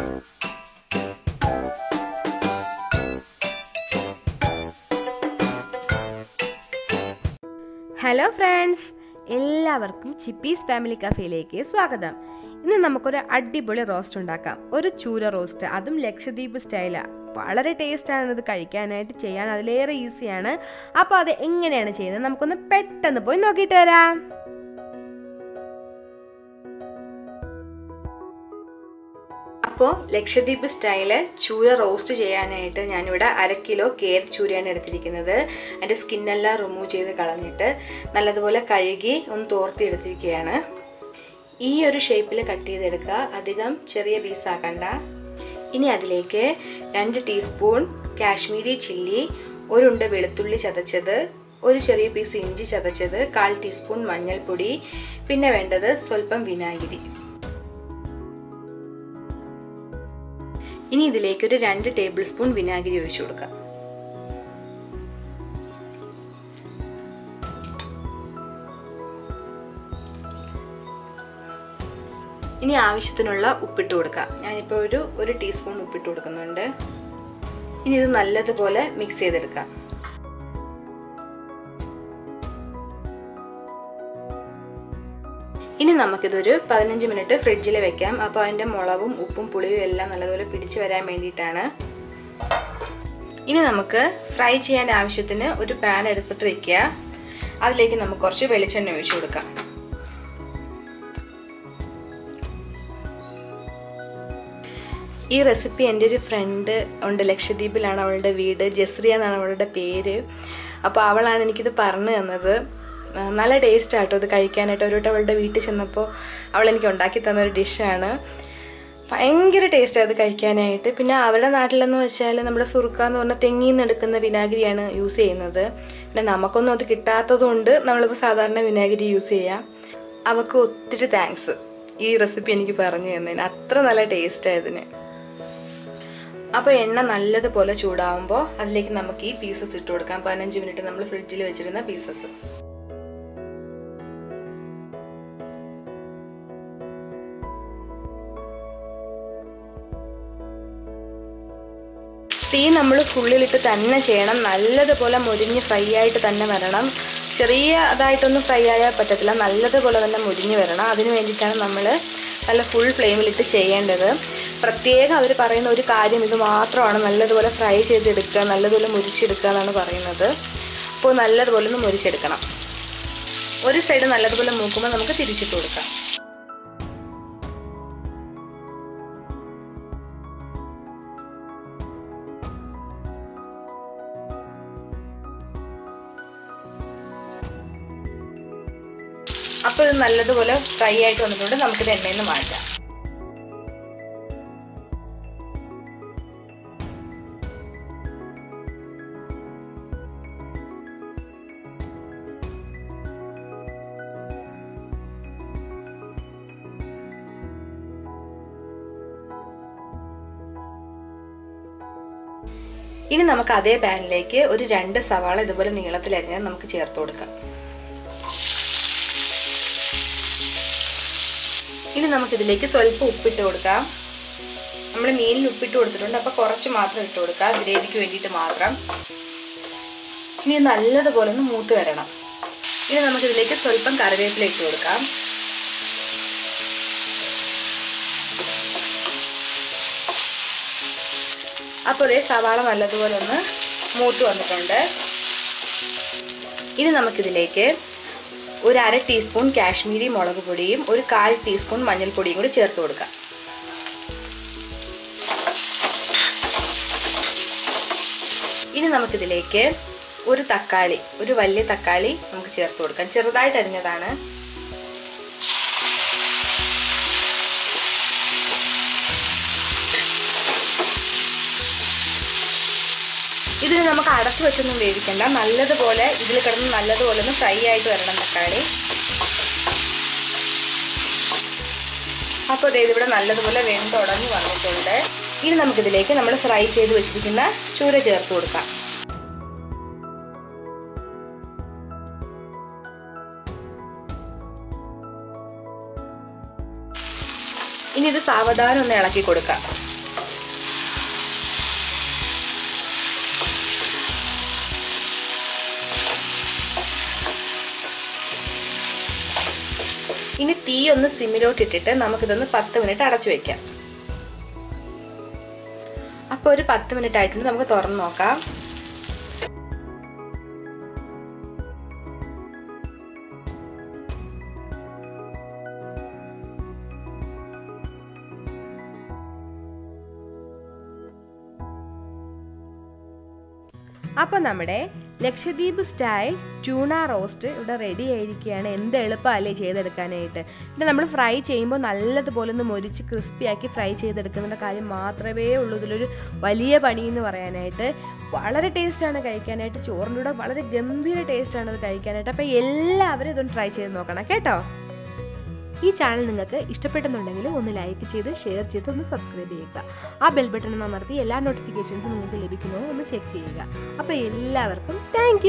Hello friends എല്ലാവർക്കും ചിപ്പീസ് family കഫേയിലേക്ക് സ്വാഗതം. ഇന്ന് നമുക്കൊരു അടിപൊളി റോസ്റ്റ് ഉണ്ടാക്കാം. ഒരു ചൂര റോസ്റ്റ് അതും ലക്ഷദ്വീപ് സ്റ്റൈലാണ് വളരെ ടേസ്റ്റാണ് ഇത് കഴിക്കാനായിട്ട് ചെയ്യാൻ അതിലേറെ ഈസിയാണ് അപ്പോൾ അത് എങ്ങനെയാണ് ചെയ്യുന്നത്? നമുക്കൊന്ന് പെട്ടെന്ന് പോയി നോക്കിയിട്ട് വരാം. അപ്പോൾ ലക്ഷദ്വീപ് സ്റ്റൈൽ ചൂര റോസ്റ്റ് ചെയ്യാനായിട്ട് ഞാനിവിടെ അര കിലോ കേർ ചൂരയാണ് എടുത്തിരിക്കുന്നത്. അതിന്റെ സ്കിന്നെല്ലാം റിമൂവ് ചെയ്ത് കളഞ്ഞിട്ട് നല്ലതുപോലെ കഴുകി ഒന്ന് തോർത്തി എടുത്തിരിക്കുകയാണ്. ഈ ഒരു ഷേപ്പിൽ കട്ട് ചെയ്തെടുക്കുക. അധികം ചെറിയ പീസാക്കണ്ട ഇനി അതിലേക്ക് രണ്ട് ടീസ്പൂൺ കാശ്മീരി ചില്ലി ഒരുണ്ട വെളുത്തുള്ളി ചതച്ചത് ഒരു ചെറിയ പീസ് ഇഞ്ചി ചതച്ചത് കാൽ ടീസ്പൂൺ മഞ്ഞൾപ്പൊടി പിന്നെ വേണ്ടത് സ്വല്പം വിനാഗിരി. ഇനി ഇതിലേക്ക് ഒരു രണ്ട് ടേബിൾ സ്പൂൺ വിനാഗിരി ഒഴിച്ചു കൊടുക്കാം. ഇനി ആവശ്യത്തിനുള്ള ഉപ്പിട്ട് കൊടുക്കാം. ഞാനിപ്പോൾ ഒരു ഒരു ടീസ്പൂൺ ഉപ്പിട്ട് കൊടുക്കുന്നുണ്ട്. ഇനി ഇത് നല്ലതുപോലെ മിക്സ് ചെയ്തെടുക്കാം. നമുക്കിതൊരു പതിനഞ്ച് മിനിറ്റ് ഫ്രിഡ്ജിൽ വെക്കാം. അപ്പോൾ അതിന്റെ മുളകും ഉപ്പും പുളിയും എല്ലാം നല്ലതുപോലെ പിടിച്ചു വരാൻ വേണ്ടിയിട്ടാണ്. ഇനി നമുക്ക് ഫ്രൈ ചെയ്യാൻ ആവശ്യത്തിന് ഒരു പാൻ എടുപ്പത്ത് വെക്കുക. അതിലേക്ക് നമുക്ക് കുറച്ച് വെളിച്ചെണ്ണ ഒഴിച്ചു കൊടുക്കാം. ഈ റെസിപ്പി എന്റെ ഒരു ഫ്രണ്ട് ഉണ്ട്. ലക്ഷദ്വീപിലാണ് അവളുടെ വീട്. ജസ്രിയ എന്നാണ് അവളുടെ പേര്. അപ്പോൾ അവളാണ് എനിക്കിത് പറഞ്ഞു തന്നത്. നല്ല ടേസ്റ്റ് ആട്ടോ ഇത് കഴിക്കാനായിട്ട്. ഒരു വട്ടം അവളുടെ വീട്ടിൽ ചെന്നപ്പോൾ അവൾ എനിക്ക് ഉണ്ടാക്കി തന്ന ഒരു ഡിഷാണ് ഭയങ്കര ടേസ്റ്റ് അത് കഴിക്കാനായിട്ട്. പിന്നെ അവരുടെ നാട്ടിലെന്ന് വെച്ചാൽ നമ്മുടെ സുറുക്ക എന്ന് പറഞ്ഞാൽ തെങ്ങിൽ നിന്ന് എടുക്കുന്ന വിനാഗിരിയാണ് യൂസ് ചെയ്യുന്നത്. പിന്നെ നമുക്കൊന്നും അത് കിട്ടാത്തത് കൊണ്ട് നമ്മളിപ്പോൾ സാധാരണ വിനാഗിരി യൂസ് ചെയ്യാം. അവൾക്ക് ഒത്തിരി താങ്ക്സ് ഈ റെസിപ്പി എനിക്ക് പറഞ്ഞു തന്നതിന്. അത്ര നല്ല ടേസ്റ്റ് ആയതിന് അപ്പോൾ എണ്ണ നല്ലതുപോലെ ചൂടാവുമ്പോൾ അതിലേക്ക് നമുക്ക് ഈ പീസസ് ഇട്ട് കൊടുക്കാം. പതിനഞ്ച് മിനിറ്റ് നമ്മൾ ഫ്രിഡ്ജിൽ വെച്ചിരുന്ന പീസസ് തീ നമ്മൾ ഫുള്ളിലിട്ട് തന്നെ ചെയ്യണം. നല്ലതുപോലെ മുരിഞ്ഞ് ഫ്രൈ ആയിട്ട് തന്നെ വരണം. ചെറിയ അതായിട്ടൊന്നും ഫ്രൈ ആയാൽ പറ്റത്തില്ല. നല്ലതുപോലെ തന്നെ മുരിഞ്ഞ് വരണം. അതിന് വേണ്ടിയിട്ടാണ് നമ്മൾ നല്ല ഫുൾ ഫ്ലെയിമിലിട്ട് ചെയ്യേണ്ടത്. പ്രത്യേകം അവർ പറയുന്ന ഒരു കാര്യം ഇത് മാത്രമാണ്. നല്ലതുപോലെ ഫ്രൈ ചെയ്തെടുക്കുക നല്ലതുപോലെ മുരിച്ചെടുക്കുക എന്നാണ് പറയുന്നത്. അപ്പോൾ നല്ലതുപോലെ ഒന്ന് മുരിച്ചെടുക്കണം. ഒരു സൈഡ് നല്ലതുപോലെ മൂക്കുമ്പോൾ നമുക്ക് തിരിച്ചിട്ട് കൊടുക്കാം. അപ്പോൾ ഇത് നല്ലതുപോലെ ഫ്രൈ ആയിട്ട് വന്നിട്ടുണ്ട്. നമുക്കിത് എണ്ണയിൽ നിന്ന് മാറ്റാം. ഇനി നമുക്ക് അതേ പാനിലേക്ക് ഒരു രണ്ട് സവാള ഇതുപോലെ നീളത്തിലരിഞ്ഞാൽ നമുക്ക് ചേർത്ത് കൊടുക്കാം. ഇനി നമുക്കിതിലേക്ക് സ്വല്പം ഉപ്പിട്ട് കൊടുക്കാം. നമ്മൾ മീനിൽ ഉപ്പിട്ട് കൊടുത്തിട്ടുണ്ട്. അപ്പോൾ കുറച്ച് മാത്രം ഇട്ട് കൊടുക്കാം. ഗ്രേവിക്ക് വേണ്ടിയിട്ട് മാത്രം. ഇനി നല്ലതുപോലെ ഒന്ന് മൂത്ത് വരണം. ഇനി നമുക്കിതിലേക്ക് സ്വല്പം കറിവേപ്പില ഇട്ട് കൊടുക്കാം. അപ്പോൾ അതേ സവാള നല്ലതുപോലെ ഒന്ന് മൂത്ത് വന്നിട്ടുണ്ട്. ഇനി നമുക്കിതിലേക്ക് ഒരു അര ടീസ്പൂൺ കാശ്മീരി മുളക് പൊടിയും ഒരു കാൽ ടീസ്പൂൺ മഞ്ഞൾപ്പൊടിയും കൂടി ചേർത്ത് കൊടുക്കാം. ഇനി നമുക്കിതിലേക്ക് ഒരു തക്കാളി ഒരു വലിയ തക്കാളി നമുക്ക് ചേർത്ത് കൊടുക്കാം. ചെറുതായിട്ട് അരിഞ്ഞതാണ്. ഇതിന് നമുക്ക് അടച്ചു വെച്ചൊന്നും വേവിക്കണ്ട. നല്ലതുപോലെ ഇതിൽ കിടന്ന് നല്ലതുപോലെ ഒന്ന് ഫ്രൈ ആയിട്ട് വരണം തക്കാളി. അപ്പോൾ ഇത് ഇവിടെ നല്ലതുപോലെ ഉടഞ്ഞു വന്നിട്ടുണ്ട്. ഇനി നമുക്കിതിലേക്ക് നമ്മൾ ഫ്രൈ ചെയ്ത് വെച്ചിരിക്കുന്ന ചൂര ചേർത്ത് കൊടുക്കാം. ഇനി ഇത് സാവധാനം ഒന്ന് ഇളക്കി കൊടുക്കാം. ഇനി തീ ഒന്ന് സിമ്മിലോട്ട് ഇട്ടിട്ട് നമുക്കിതൊന്ന് പത്ത് മിനിറ്റ് അടച്ചു വെക്കാം. അപ്പോൾ ഒരു പത്ത് മിനിറ്റ് ആയിട്ടുണ്ട് നമുക്ക് തുറന്നു നോക്കാം. അപ്പോൾ നമ്മുടെ ലക്ഷദ്വീപ് സ്റ്റൈൽ ട്യൂണ റോസ്റ്റ് ഇവിടെ റെഡി ആയിരിക്കുകയാണ്. എന്ത് എളുപ്പമല്ലേ ചെയ്തെടുക്കാനായിട്ട്. പിന്നെ നമ്മൾ ഫ്രൈ ചെയ്യുമ്പോൾ നല്ലതുപോലെ ഒന്ന് മൊരിച്ച് ക്രിസ്പിയാക്കി ഫ്രൈ ചെയ്തെടുക്കുന്ന കാര്യം മാത്രമേ ഉള്ളൂ. ഇതിലൊരു വലിയ പണി എന്ന് പറയാനായിട്ട്. വളരെ ടേസ്റ്റാണ് കഴിക്കാനായിട്ട്. ചോറിന്റെ കൂടെ വളരെ ഗംഭീര ടേസ്റ്റാണ് അത് കഴിക്കാനായിട്ട്. അപ്പോൾ എല്ലാവരും ഇതൊന്ന് ട്രൈ ചെയ്ത് നോക്കണം. കേട്ടോ? ഈ ചാനൽ നിങ്ങൾക്ക് ഇഷ്ടപ്പെട്ടെന്നുണ്ടെങ്കിൽ ഒന്ന് ലൈക്ക് ചെയ്ത് ഷെയർ ചെയ്ത് ഒന്ന് സബ്സ്ക്രൈബ് ചെയ്യുക. ആ ബെൽ ബട്ടൺ അമർത്തി എല്ലാ നോട്ടിഫിക്കേഷൻസും നിങ്ങൾക്ക് ലഭിക്കുന്നതും ഒന്ന് ചെക്ക് ചെയ്യുക. അപ്പോൾ എല്ലാവർക്കും താങ്ക്